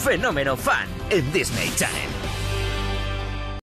Fenómeno Fan en Disney Channel.